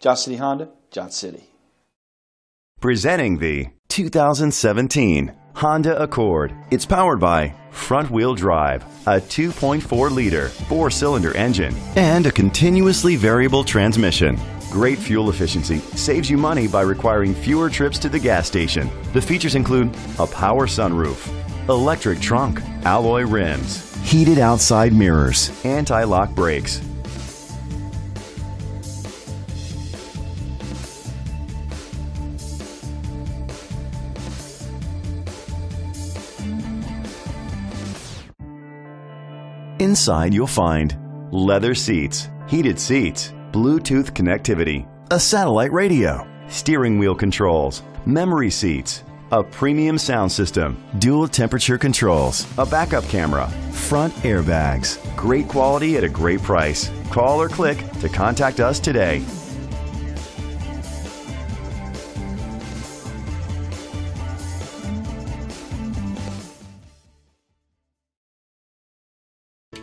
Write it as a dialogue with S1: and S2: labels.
S1: Johnson City Honda, Johnson City.
S2: Presenting the 2017 Honda Accord. It's powered by front wheel drive, a 2.4 liter four cylinder engine, and a continuously variable transmission. Great fuel efficiency saves you money by requiring fewer trips to the gas station. The features include a power sunroof, electric trunk, alloy rims, heated outside mirrors, anti lock brakes. Inside, you'll find leather seats, heated seats, Bluetooth connectivity, a satellite radio, steering wheel controls, memory seats, a premium sound system, dual temperature controls, a backup camera, front airbags. Great quality at a great price. Call or click to contact us today.